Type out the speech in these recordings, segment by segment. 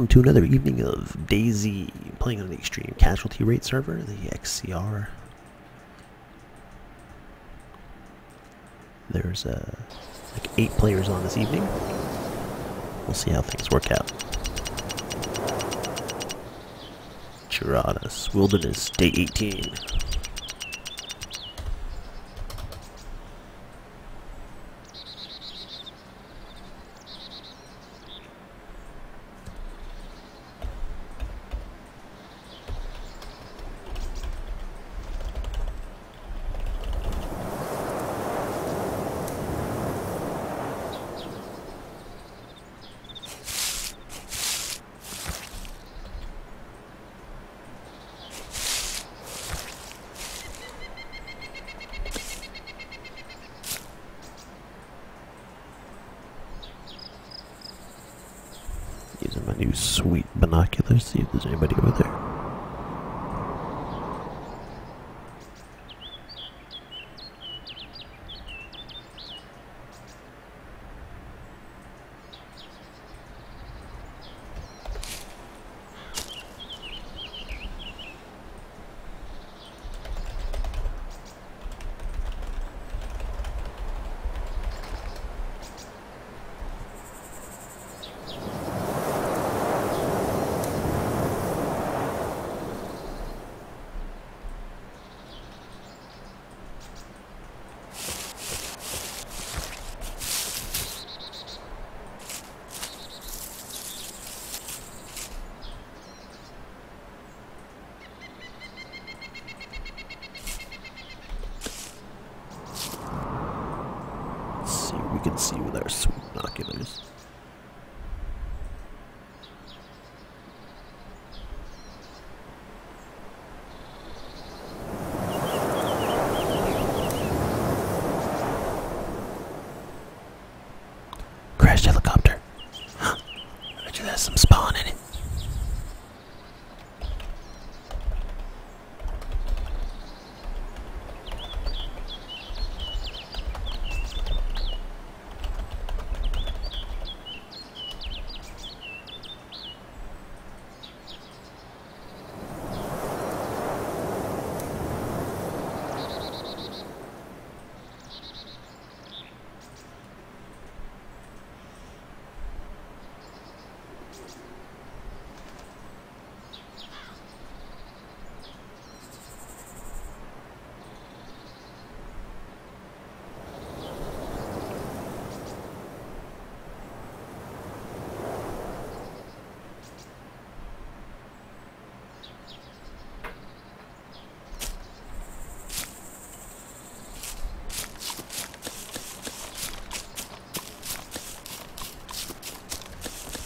welcome to another evening of DayZ playing on the Extreme Casualty Rate server, the XCR. There's uh, like eight players on this evening. We'll see how things work out. Chernarus Wilderness, Day 18. Sweet binoculars, see if there's anybody over there. Let's see what sweet binoculars. Crashed helicopter. I bet you there's some spawn in it.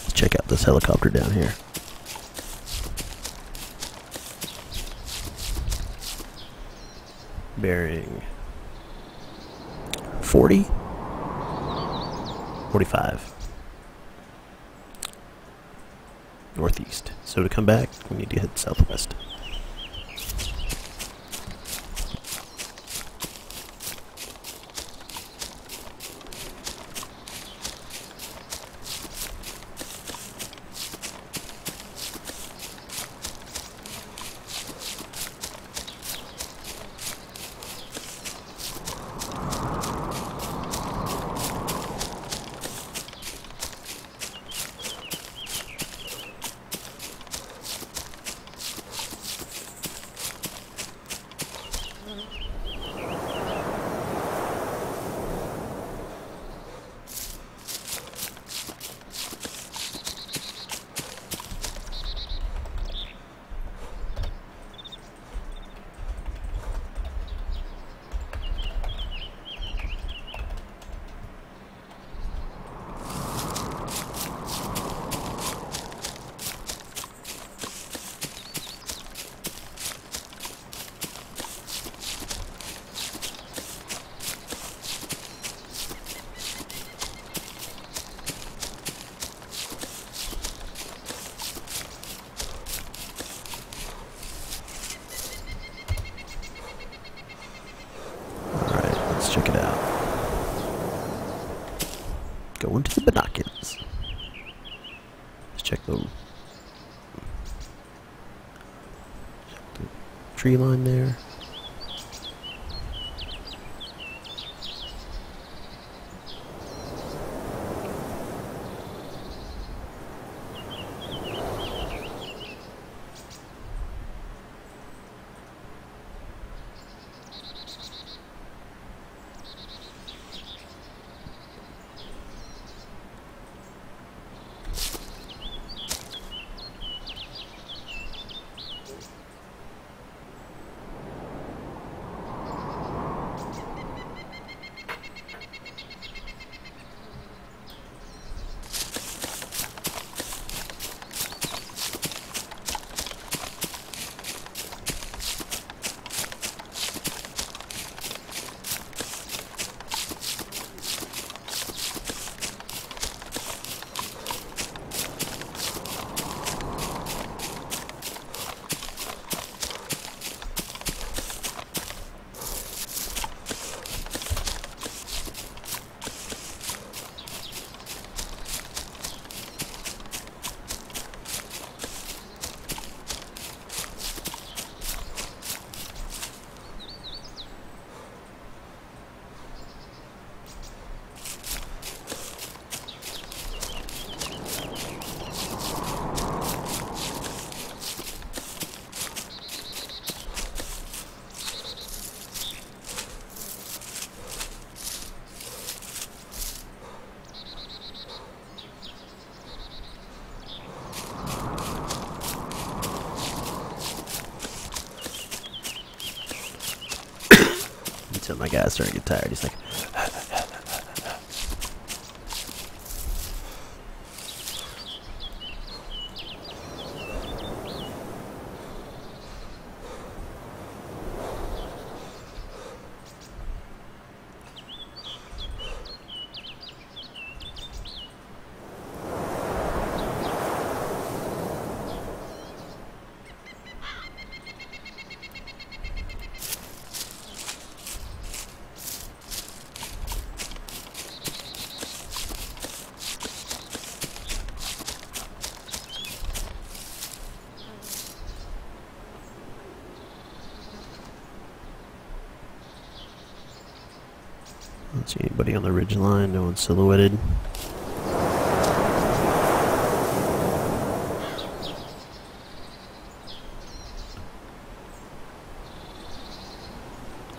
Let's check out this helicopter down here. Bearing 40? 45. Northeast. So to come back, we need to head southwest. Go into the binoculars. Let's check the, check the tree line there. Until my guy's starting to get tired. He's like, don't see anybody on the ridge line. No one silhouetted.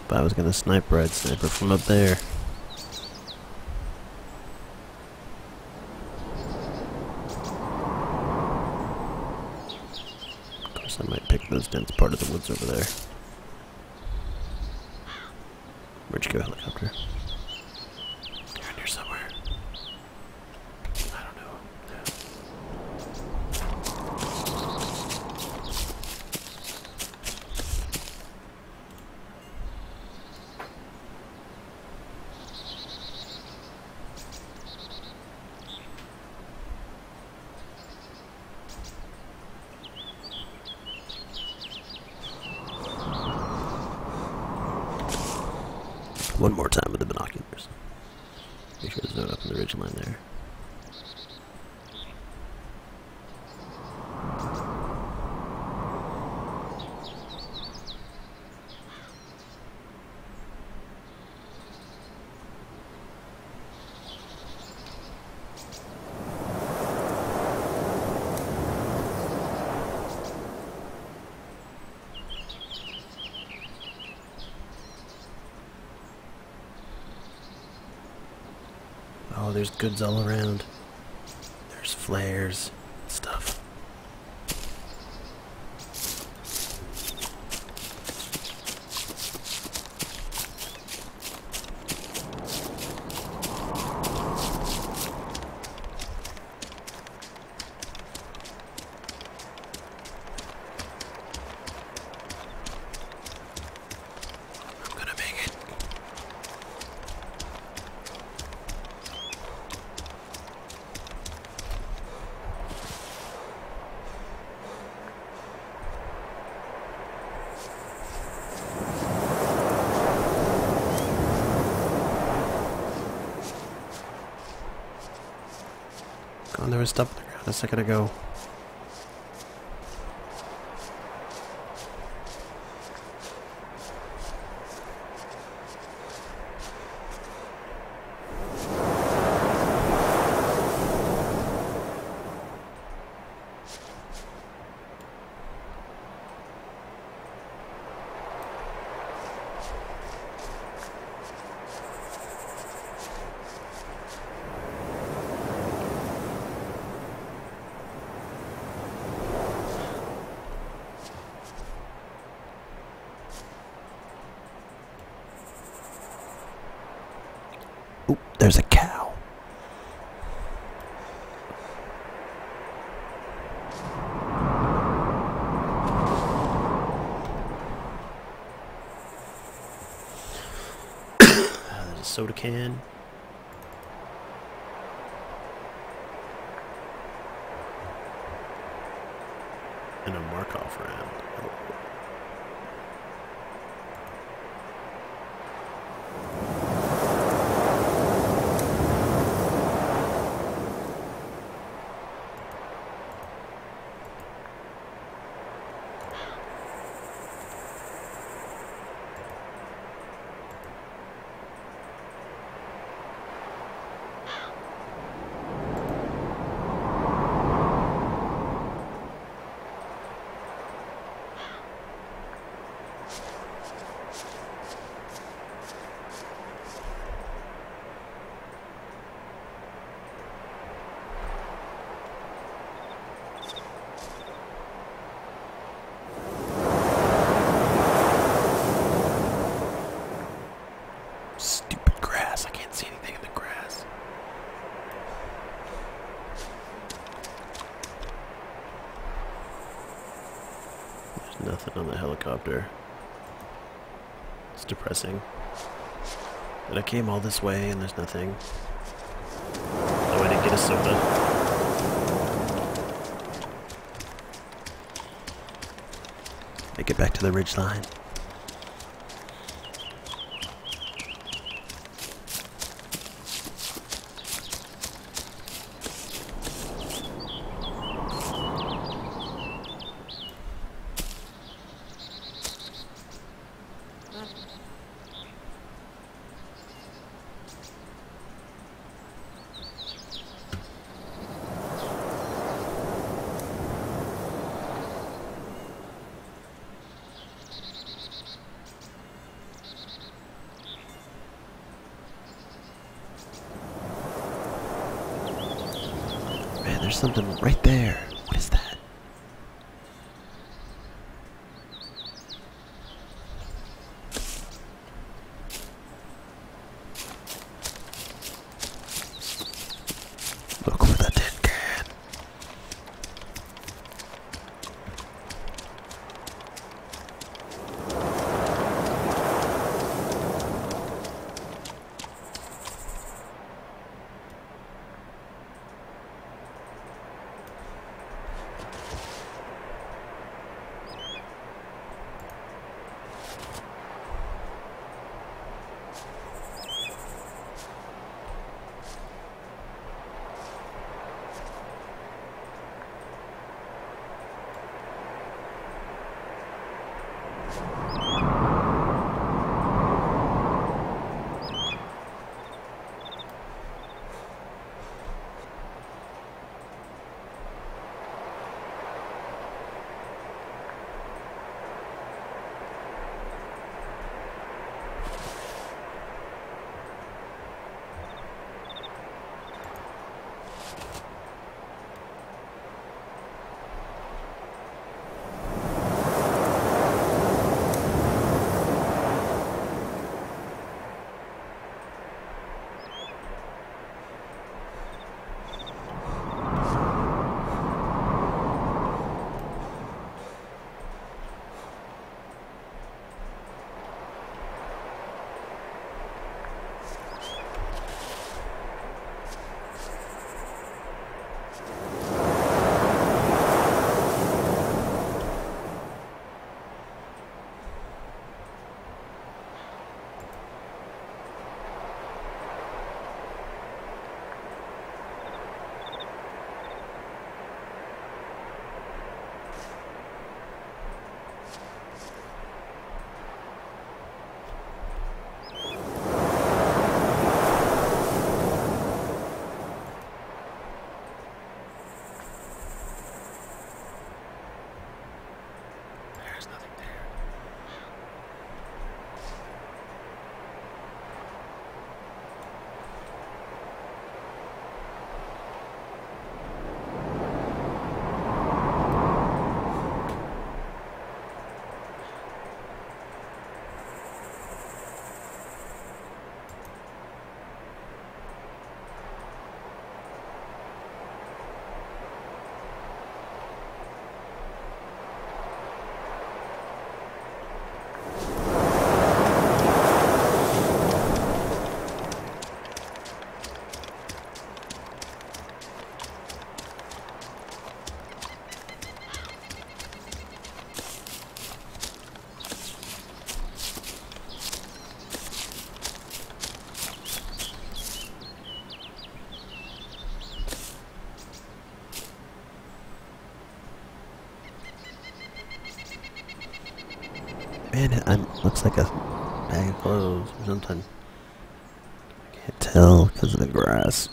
If I was gonna sniper, I'd sniper from up there. Of course, I might pick those dense part of the woods over there. Where'd you go, helicopter? You're in here somewhere. I don't know. Yeah. One more time with the binoculars. Make sure there's no one up in the ridge line there. Oh, there's goods all around. There's flares, was on the ground a second ago. There's a cow. There's a soda can. And a Makarov round. Oh. Stupid grass. I can't see anything in the grass. There's nothing on the helicopter. It's depressing. That I came all this way and there's nothing. Oh, I didn't get a soda. Make it back to the ridge line. There's something right there. Clothes or something. I can't tell because of the grass.